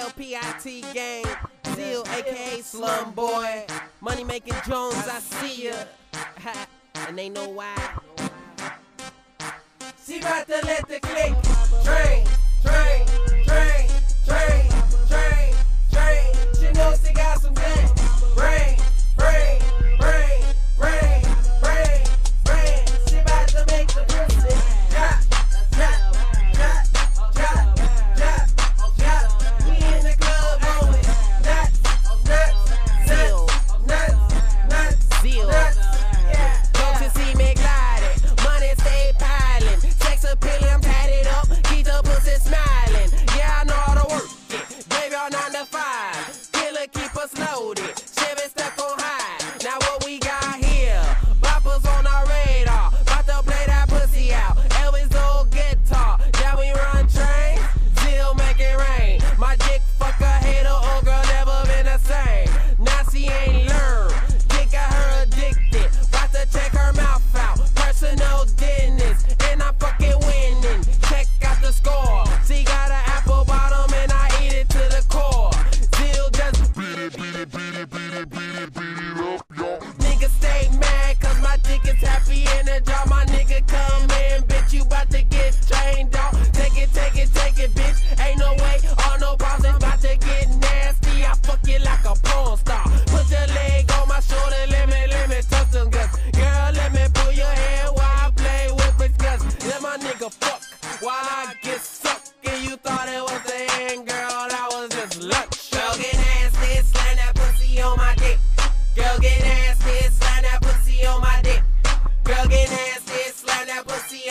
LPIT gang, Zil, aka Slum Boy. Money making Jones, I see ya. and they know why. She about to let the click train, train.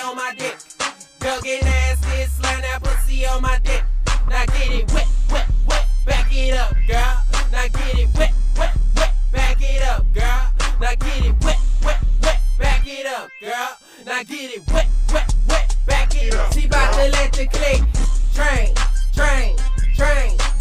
on my dick. Dugging ass is slide that pussy on my dick. Now get it wet, wet, wet, back it up, girl. Now get it wet, wet, wet, back it up, girl. Now get it wet, wet, wet, back it up, girl. Now get it wet, wet, wet, back it up. She bout to let the click train, train, train.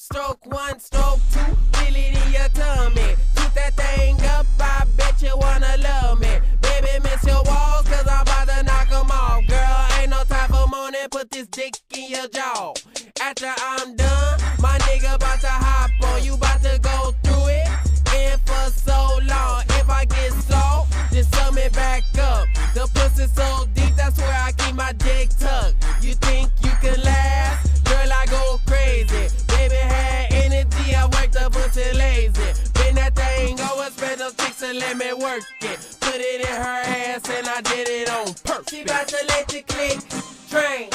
Stroke one, stroke two, feel it in your tummy. Shoot that thing up, I bet you wanna love me. Baby, miss your walls, cause I'm about to knock them off. Girl, ain't no time for moaning, put this dick in your jaw. After I'm to let me work it. Put it in her ass and I did it on purpose. She about to let the click, train.